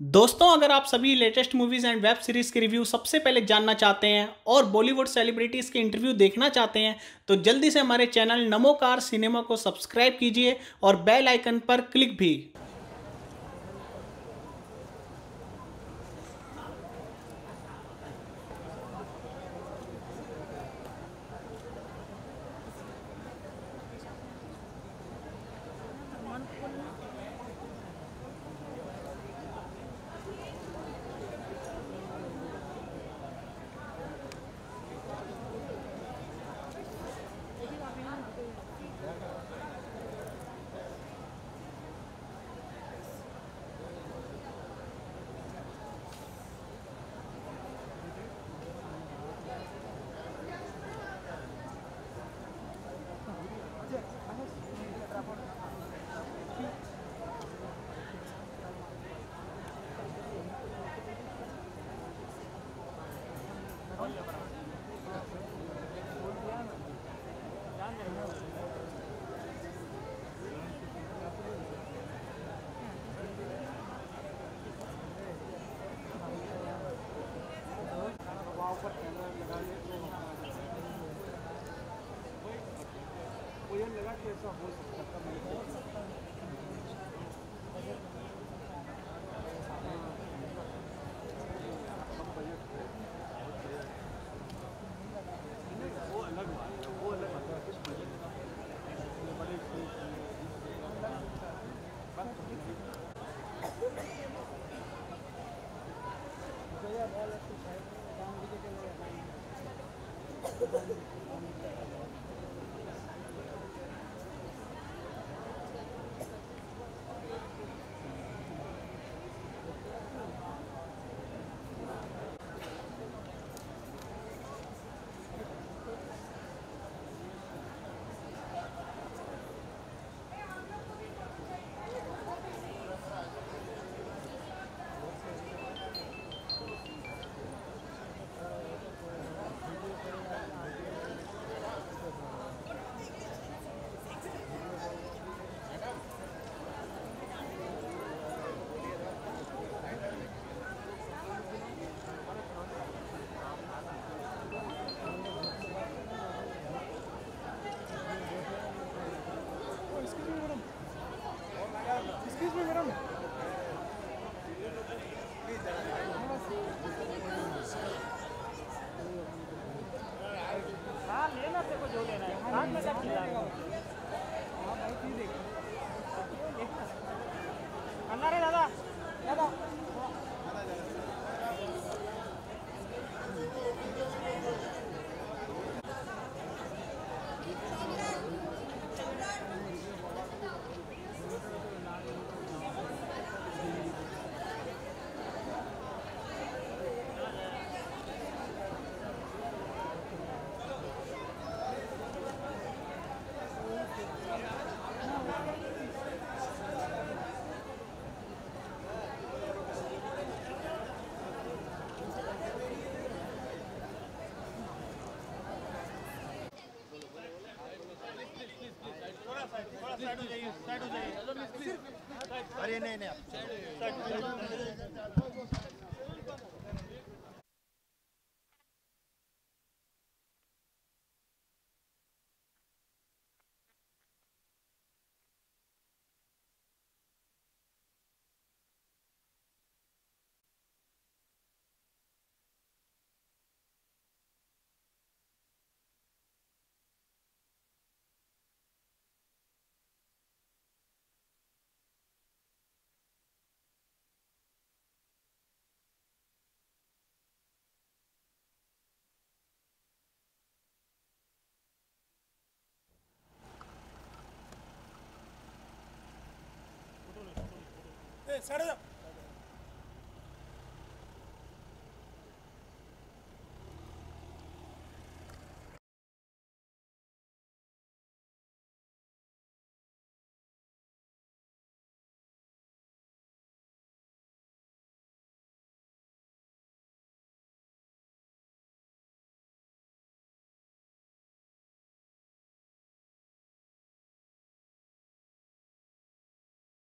दोस्तों, अगर आप सभी latest movies and web series के रिव्यू सबसे पहले जानना चाहते हैं और बॉलीवुड सेलिब्रिटीज के इंटरव्यू देखना चाहते हैं तो जल्दी से हमारे चैनल नमोकार सिनेमा को सब्सक्राइब कीजिए और बेल आइकन पर क्लिक भी। लगा कि ऐसा हो सकता वो अलग बात है वो अलग बात है किस से बड़े Excuse है अरे नहीं नहीं ¡Sardo!